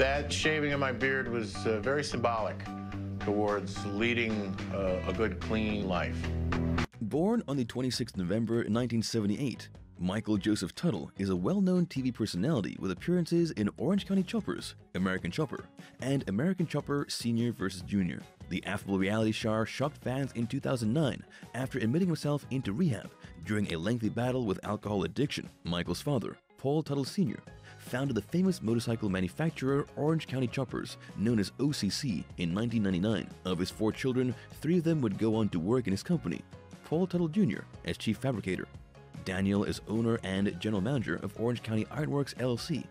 That shaving of my beard was uh, very symbolic towards leading uh, a good, clean life. Born on the 26th November 1978, Michael Joseph Teutul is a well-known TV personality with appearances in Orange County Choppers, American Chopper, and American Chopper Senior vs. Junior. The affable reality star shocked fans in 2009 after admitting himself into rehab during a lengthy battle with alcohol addiction. Michael's father, Paul Teutul Sr., founded the famous motorcycle manufacturer Orange County Choppers, known as OCC, in 1999. Of his four children, three of them would go on to work in his company. Paul Teutul Jr. as chief fabricator, Daniel as owner and general manager of Orange County Ironworks LLC,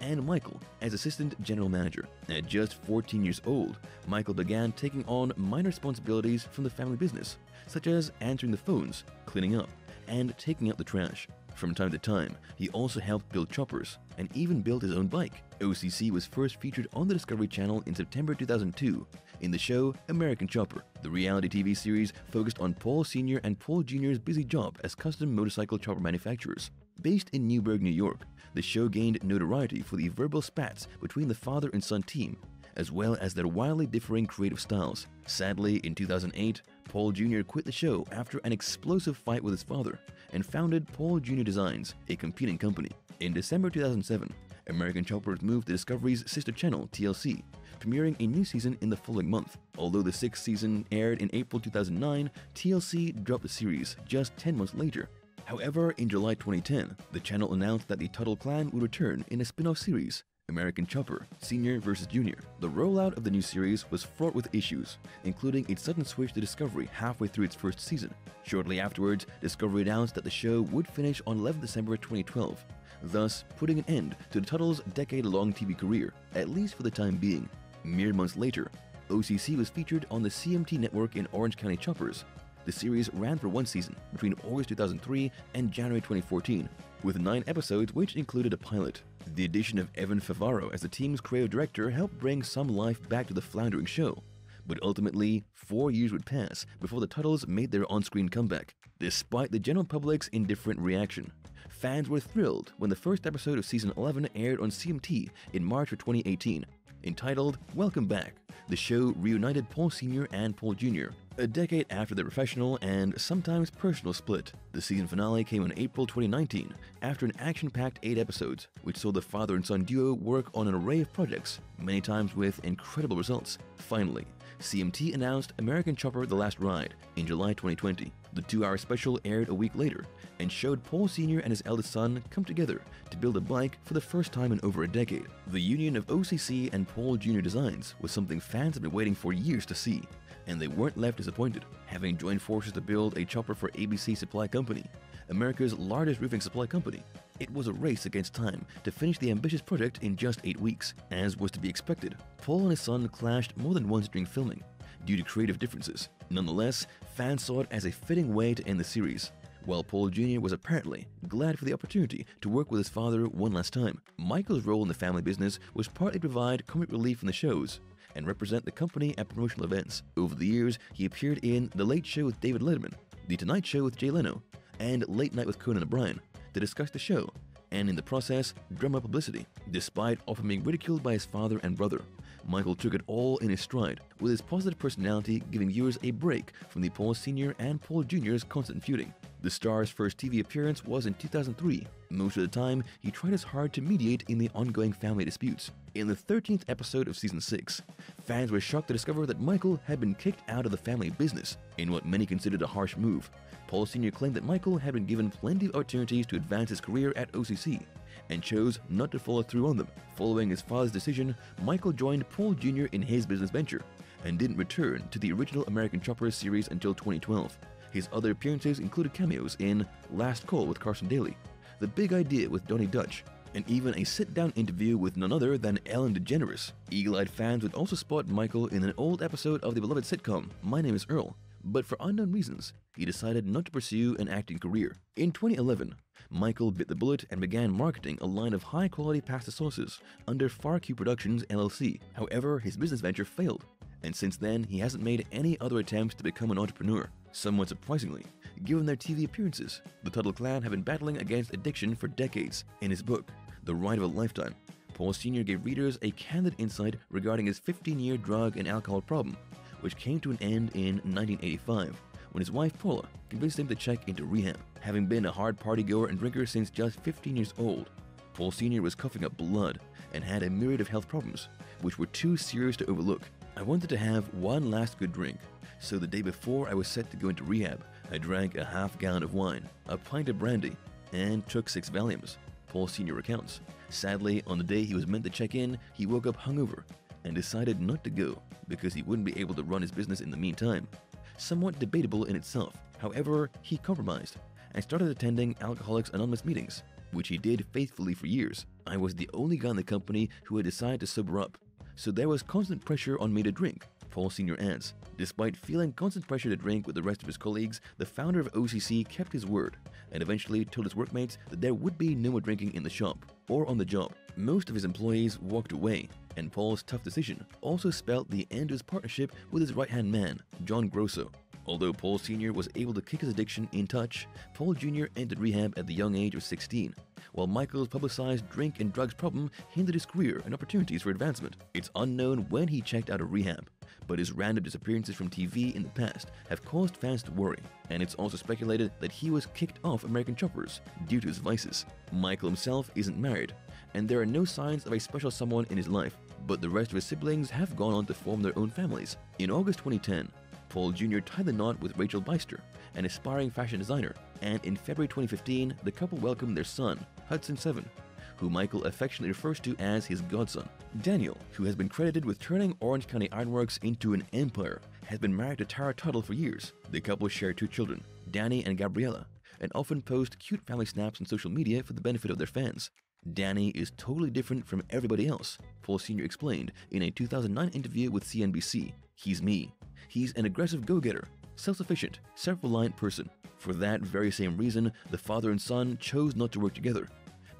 and Michael as assistant general manager. At just 14 years old, Michael began taking on minor responsibilities from the family business, such as answering the phones, cleaning up, and taking out the trash. From time to time, he also helped build choppers and even built his own bike. OCC was first featured on the Discovery Channel in September 2002 in the show American Chopper. The reality TV series focused on Paul Sr. and Paul Jr.'s busy job as custom motorcycle chopper manufacturers. Based in Newburgh, New York, the show gained notoriety for the verbal spats between the father and son team as well as their wildly differing creative styles. Sadly, in 2008, Paul Jr. quit the show after an explosive fight with his father and founded Paul Jr. Designs, a competing company. In December 2007, American Choppers moved to Discovery's sister channel, TLC, premiering a new season in the following month. Although the sixth season aired in April 2009, TLC dropped the series just 10 months later. However, in July 2010, the channel announced that the Teutul clan would return in a spin-off series American Chopper, Senior vs. Junior. The rollout of the new series was fraught with issues, including its sudden switch to Discovery halfway through its first season. Shortly afterwards, Discovery announced that the show would finish on 11 December 2012, thus putting an end to the Teutul's decade-long TV career, at least for the time being. Mere months later, OCC was featured on the CMT network in Orange County Choppers. The series ran for one season, between August 2003 and January 2014, with nine episodes which included a pilot. The addition of Evan Favaro as the team's creative director helped bring some life back to the floundering show. But ultimately, four years would pass before the Teutuls made their on-screen comeback. Despite the general public's indifferent reaction, fans were thrilled when the first episode of season 11 aired on CMT in March of 2018. Entitled Welcome Back, the show reunited Paul Sr. and Paul Jr., a decade after their professional and sometimes personal split, the season finale came in April 2019 after an action-packed eight episodes, which saw the father and son duo work on an array of projects, many times with incredible results. Finally, CMT announced American Chopper The Last Ride in July 2020. The two-hour special aired a week later and showed Paul Sr. and his eldest son come together to build a bike for the first time in over a decade. The union of OCC and Paul Jr. Designs was something fans have been waiting for years to see, and they weren't left disappointed, having joined forces to build a chopper for ABC Supply Company, America's largest roofing supply company. It was a race against time to finish the ambitious project in just eight weeks. As was to be expected, Paul and his son clashed more than once during filming, due to creative differences. Nonetheless, fans saw it as a fitting way to end the series. While Paul Jr. was apparently glad for the opportunity to work with his father one last time, Michael's role in the family business was partly to provide comic relief in the shows, and represent the company at promotional events. Over the years, he appeared in The Late Show with David Letterman, The Tonight Show with Jay Leno, and Late Night with Conan O'Brien to discuss the show, and in the process, drum up publicity. Despite often being ridiculed by his father and brother, Michael took it all in his stride, with his positive personality giving viewers a break from the Paul Sr. and Paul Jr.'s constant feuding. The star's first TV appearance was in 2003. Most of the time, he tried his hard to mediate in the ongoing family disputes. In the 13th episode of season 6, fans were shocked to discover that Michael had been kicked out of the family business in what many considered a harsh move. Paul Sr. claimed that Michael had been given plenty of opportunities to advance his career at OCC and chose not to follow through on them. Following his father's decision, Michael joined Paul Jr. in his business venture and didn't return to the original American Chopper series until 2012. His other appearances included cameos in Last Call with Carson Daly, The Big Idea with Donny Deutsch, and even a sit-down interview with none other than Ellen DeGeneres. Eagle-eyed fans would also spot Michael in an old episode of the beloved sitcom My Name is Earl, but for unknown reasons, he decided not to pursue an acting career. In 2011, Michael bit the bullet and began marketing a line of high-quality pasta sauces under Far Q Productions LLC. However, his business venture failed, and since then, he hasn't made any other attempts to become an entrepreneur. Somewhat surprisingly, given their TV appearances, the Teutul clan have been battling against addiction for decades. In his book, The Ride of a Lifetime, Paul Sr. gave readers a candid insight regarding his 15 year drug and alcohol problem, which came to an end in 1985 when his wife Paula convinced him to check into rehab. Having been a hard partygoer and drinker since just 15 years old, Paul Sr. was coughing up blood and had a myriad of health problems, which were too serious to overlook. I wanted to have one last good drink, so the day before I was set to go into rehab, I drank a half gallon of wine, a pint of brandy, and took six Valiums. Paul Sr. recounts. Sadly, on the day he was meant to check in, he woke up hungover and decided not to go because he wouldn't be able to run his business in the meantime. Somewhat debatable in itself. However, he compromised and started attending Alcoholics Anonymous meetings, which he did faithfully for years. I was the only guy in the company who had decided to sober up, so there was constant pressure on me to drink. Paul Sr. adds, despite feeling constant pressure to drink with the rest of his colleagues, the founder of OCC kept his word and eventually told his workmates that there would be no more drinking in the shop or on the job. Most of his employees walked away, and Paul's tough decision also spelled the end of his partnership with his right hand man, John Grosso. Although Paul Sr. was able to kick his addiction in touch, Paul Jr. entered rehab at the young age of 16, while Michael's publicized drink and drugs problem hindered his career and opportunities for advancement. It's unknown when he checked out of rehab, but his random disappearances from TV in the past have caused fans to worry, and it's also speculated that he was kicked off American Choppers due to his vices. Michael himself isn't married, and there are no signs of a special someone in his life, but the rest of his siblings have gone on to form their own families. In August 2010, Paul Jr. tied the knot with Rachael Biester, an aspiring fashion designer, and in February 2015, the couple welcomed their son, Hudson Seven, who Michael affectionately refers to as his godson. Daniel, who has been credited with turning Orange County Ironworks into an empire, has been married to Tara Teutul for years. The couple share two children, Danny and Gabriella, and often post cute family snaps on social media for the benefit of their fans. Danny is totally different from everybody else, Paul Sr. explained in a 2009 interview with CNBC. He's me. He's an aggressive go getter, self sufficient, self reliant person. For that very same reason, the father and son chose not to work together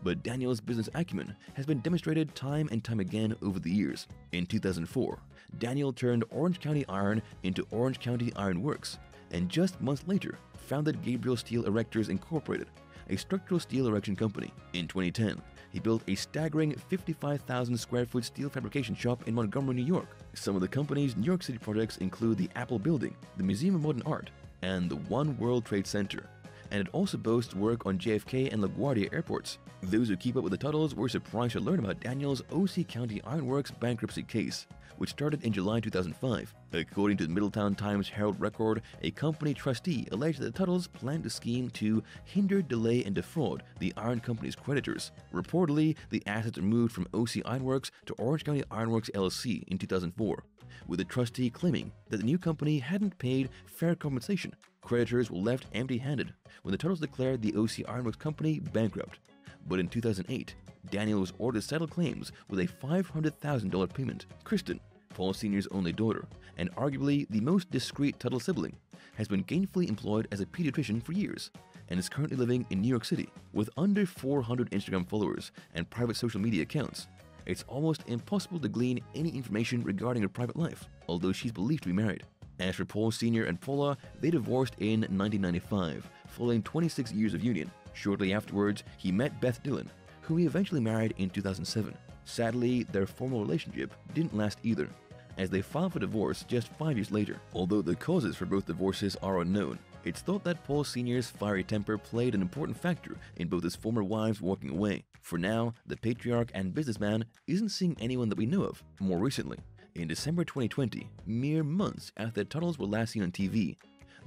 but Daniel's business acumen has been demonstrated time and time again over the years. In 2004, Daniel turned Orange County Iron into Orange County Iron Works, and just months later founded Gabriel Steel Erectors Incorporated, a structural steel erection company. In 2010, he built a staggering 55,000 square foot steel fabrication shop in Montgomery, New York. Some of the company's New York City projects include the Apple Building, the Museum of Modern Art, and the One World Trade Center and it also boasts work on JFK and LaGuardia airports. Those who keep up with the Teutuls were surprised to learn about Daniel's OC County Ironworks bankruptcy case, which started in July 2005. According to the Middletown Times Herald record, a company trustee alleged that the Teutuls planned a scheme to hinder, delay, and defraud the iron company's creditors. Reportedly, the assets were moved from OC Ironworks to Orange County Ironworks LLC in 2004, with the trustee claiming that the new company hadn't paid fair compensation Creditors were left empty handed when the Teutuls declared the OC Ironworks Company bankrupt. But in 2008, Daniel was ordered to settle claims with a $500,000 payment. Kristen, Paul Sr.'s only daughter, and arguably the most discreet Teutul sibling, has been gainfully employed as a pediatrician for years and is currently living in New York City with under 400 Instagram followers and private social media accounts. It's almost impossible to glean any information regarding her private life, although she's believed to be married. As for Paul Sr. and Paula, they divorced in 1995, following 26 years of union. Shortly afterwards, he met Beth Dillon, who he eventually married in 2007. Sadly, their formal relationship didn't last either, as they filed for divorce just five years later. Although the causes for both divorces are unknown, it's thought that Paul Sr.'s fiery temper played an important factor in both his former wives walking away. For now, the patriarch and businessman isn't seeing anyone that we know of. More recently, in December 2020, mere months after the Teutuls were last seen on TV,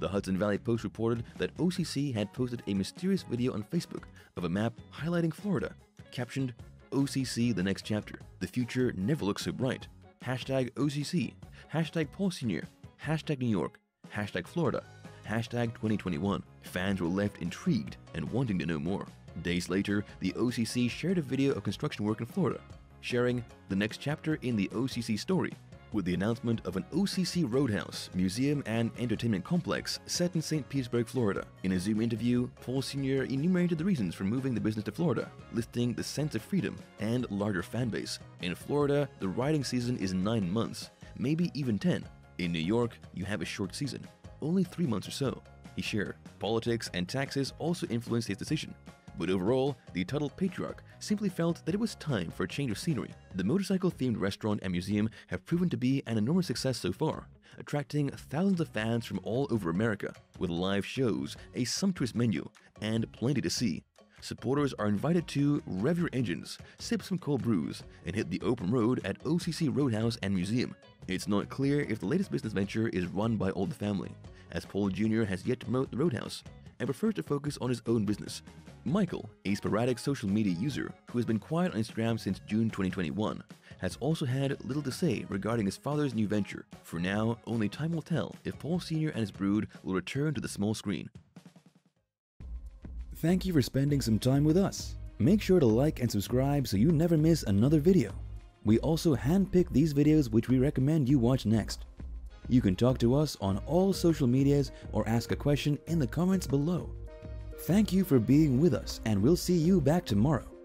the Hudson Valley Post reported that OCC had posted a mysterious video on Facebook of a map highlighting Florida, captioned OCC The Next Chapter. The future never looks so bright. Hashtag OCC, hashtag Paul Sr., hashtag New York, hashtag Florida, hashtag 2021. Fans were left intrigued and wanting to know more. Days later, the OCC shared a video of construction work in Florida, sharing the next chapter in the OCC story with the announcement of an OCC Roadhouse, museum, and entertainment complex set in St. Petersburg, Florida. In a Zoom interview, Paul Sr. enumerated the reasons for moving the business to Florida, listing the sense of freedom and larger fan base. In Florida, the riding season is nine months, maybe even ten. In New York, you have a short season, only three months or so. He shared. Politics and taxes also influenced his decision, But overall, the Teutul patriarch simply felt that it was time for a change of scenery. The motorcycle-themed restaurant and museum have proven to be an enormous success so far, attracting thousands of fans from all over America, with live shows, a sumptuous menu, and plenty to see. Supporters are invited to rev your engines, sip some cold brews, and hit the open road at OCC Roadhouse and Museum. It's not clear if the latest business venture is run by Old family, as Paul Jr. has yet to promote the Roadhouse and prefers to focus on his own business. Michael, a sporadic social media user who has been quiet on Instagram since June 2021, has also had little to say regarding his father's new venture. For now, only time will tell if Paul Sr. and his brood will return to the small screen. Thank you for spending some time with us. Make sure to like and subscribe so you never miss another video. We also handpick these videos which we recommend you watch next. You can talk to us on all social medias or ask a question in the comments below. Thank you for being with us and we'll see you back tomorrow.